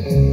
baby.